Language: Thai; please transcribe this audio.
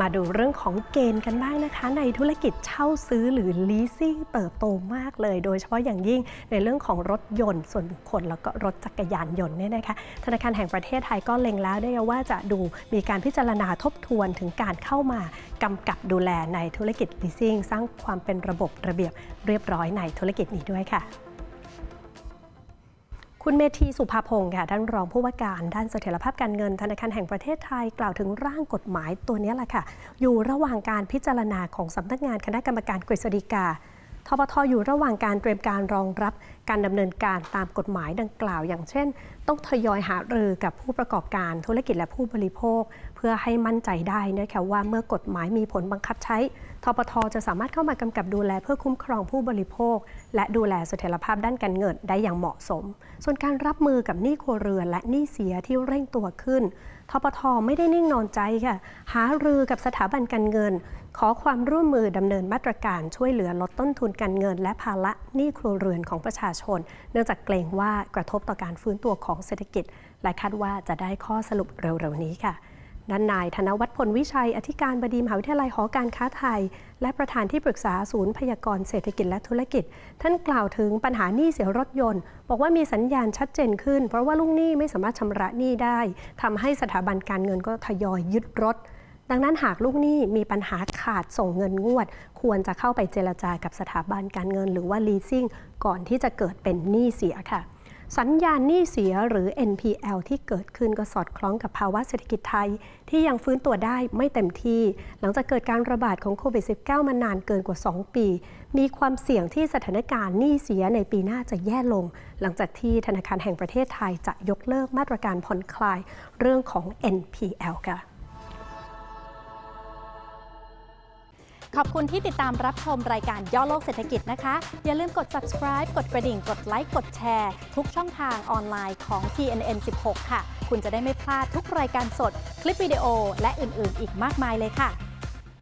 มาดูเรื่องของเกณฑ์กันบ้างนะคะ ในธุรกิจเช่าซื้อหรือ leasing เติบโตมากเลย โดยเฉพาะอย่างยิ่งในเรื่องของรถยนต์ ส่วนบุคคลแล้วก็รถจักรยานยนต์เนี่ยนะคะธนาคารแห่งประเทศไทยก็เล็งแล้วด้วยว่าจะดูมีการพิจารณาทบทวนถึงการเข้ามากำกับดูแลในธุรกิจ leasing สร้างความเป็นระบบระเบียบเรียบร้อยในธุรกิจนี้ด้วยค่ะ คุณเมธีสุภาพงศ์ค่ะท่านรองผู้ว่าการด้านเสถียรภาพการเงินธนาคารแห่งประเทศไทยกล่าวถึงร่างกฎหมายตัวนี้แหละค่ะ อยู่ระหว่างการพิจารณาของสำนักงานคณะกรรมการกฤษฎีกาทบทอยู่ระหว่างการเตรียมการรองรับการดำเนินการตามกฎหมายดังกล่าว อย่างเช่น ต้องทยอยหารือกับผู้ประกอบการธุรกิจและผู้บริโภค เพื่อให้มั่นใจได้นะคะว่าเมื่อกฎหมายมีผลบังคับใช้ ทบทจะสามารถเข้ามากำกับดูแลเพื่อคุ้มครองผู้บริโภค และดูแลเสถียรภาพด้านการเงินได้อย่างเหมาะสม ส่วนการรับมือกับหนี้ครัวเรือนและหนี้เสียที่เร่งตัวขึ้นทปทไม่ได้นิ่งนอนใจค่ะ หารือกับสถาบันการเงิน ขอความร่วมมือดำเนินมาตรการช่วยเหลือลดต้นทุนการเงิน และภาระหนี้ครัวเรือนของประชาชน เนื่องจากเกรงว่ากระทบต่อการฟื้นตัวของเศรษฐกิจ และคาดว่าจะได้ข้อสรุปเร็วๆนี้ค่ะ ด้านนายธนวัฒน์พลวิชัย อธิการบดีมหาวิทยาลัยหอการค้าไทย และประธานที่ปรึกษาศูนย์พยากรณ์เศรษฐกิจและธุรกิจ ท่านกล่าวถึงปัญหาหนี้เสียรถยนต์ บอกว่ามีสัญญาณชัดเจนขึ้น เพราะว่าลูกหนี้ไม่สามารถชำระหนี้ได้ทำให้สถาบันการเงินก็ทยอยยึดรถ ดังนั้นหากลูกหนี้มีปัญหาขาดส่งเงินงวด ควรจะเข้าไปเจรจากับสถาบันการเงิน หรือว่า leasing ก่อนที่จะเกิดเป็นหนี้เสียค่ะ สัญญาณหนี้เสียหรือ NPL ที่เกิดขึ้นก็สอดคล้องกับภาวะเศรษฐกิจไทย ที่ยังฟื้นตัวได้ไม่เต็มที่ หลังจากเกิดการระบาดของโควิด -19 มานานเกินกว่า 2 ปี มีความเสี่ยงที่สถานการณ์หนี้เสียในปีหน้าจะแย่ลง หลังจากที่ธนาคารแห่งประเทศไทยจะยกเลิกมาตรการผ่อนคลายเรื่องของ NPL ค่ะ ขอบคุณที่ติดตามรับชมรายการย่อโลกเศรษฐกิจนะคะ อย่าลืมกด subscribe กดกระดิ่ง กดไลค์ กดแชร์ ทุกช่องทางออนไลน์ของ TNN 16 ค่ะ คุณจะได้ไม่พลาดทุกรายการสด คลิปวิดีโอ และอื่น ๆ อีกมากมายเลยค่ะ